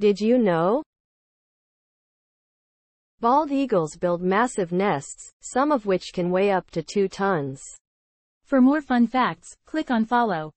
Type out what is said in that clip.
Did you know? Bald eagles build massive nests, some of which can weigh up to 2 tons. For more fun facts, click on follow.